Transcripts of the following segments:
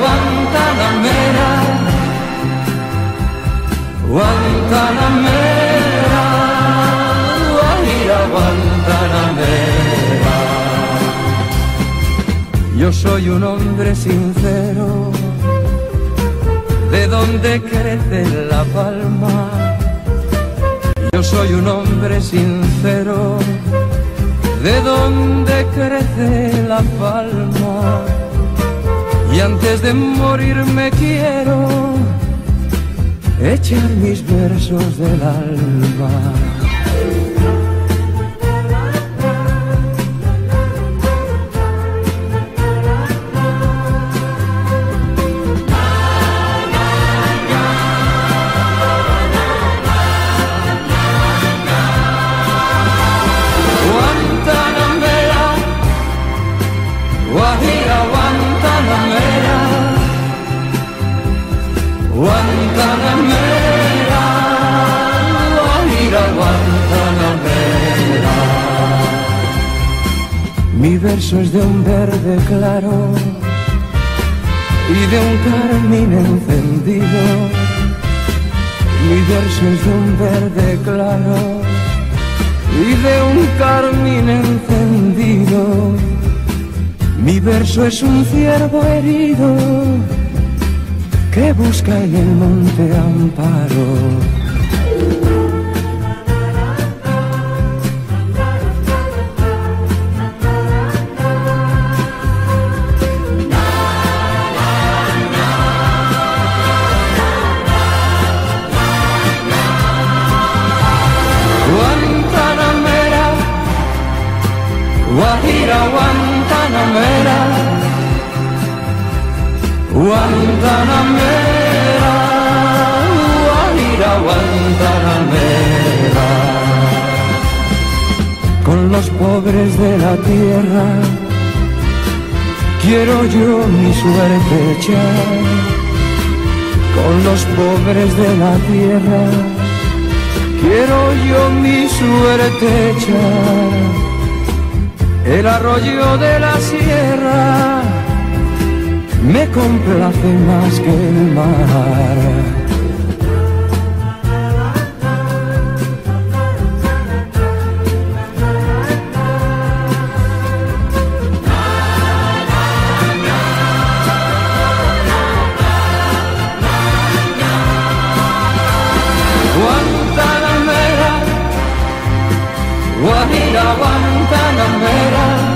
Guantanamera, Guantanamera, Guajira Guantanamera. Yo soy un hombre sincero, de donde crece la palma. Yo soy un hombre sincero, de donde crece la palma. Y antes de morir me quiero echar mis versos del alma. Guajira Guantanamera, Guantanamera, Guajira Guantanamera. Mi verso es de un verde claro y de un carmín encendido. Mi verso es de un verde claro y de un carmín encendido. Verso es un ciervo herido que busca en el monte amparo. Guajira Guantanamera, Guantanamera, Guajira Guantanamera. Con los pobres de la tierra quiero yo mi suerte echar. Con los pobres de la tierra quiero yo mi suerte echar. El arroyo de la sierra complace más que el mar. Guantanamera, Guajira Guantanamera.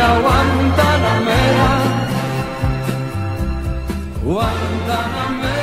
Aguanta la mera, aguanta Guantanamera. Guantanamera.